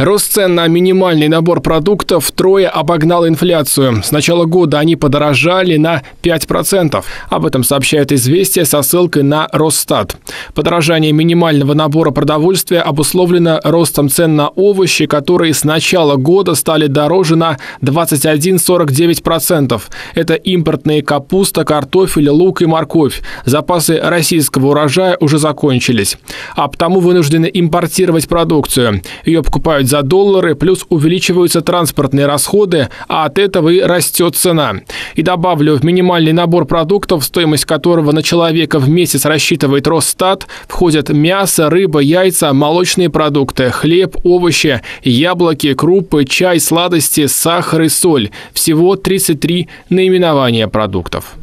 Рост цен на минимальный набор продуктов втрое обогнал инфляцию. С начала года они подорожали на 5%. Об этом сообщает «Известия» со ссылкой на Росстат. Подорожание минимального набора продовольствия обусловлено ростом цен на овощи, которые с начала года стали дороже на 21,49%. Это импортные капуста, картофель, лук и морковь. Запасы российского урожая уже закончились. А потому вынуждены импортировать продукцию. Ее покупают за доллары, плюс увеличиваются транспортные расходы, а от этого и растет цена. И добавлю, в минимальный набор продуктов, стоимость которого на человека в месяц рассчитывает Росстат, входят мясо, рыба, яйца, молочные продукты, хлеб, овощи, яблоки, крупы, чай, сладости, сахар и соль. Всего 33 наименования продуктов.